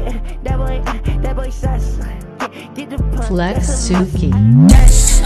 boy, that boy, uh, that boy sus. Get, get the punch. Flex Suki. Yes.